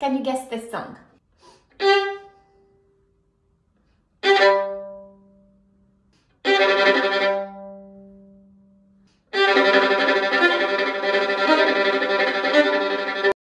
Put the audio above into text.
Can you guess this song?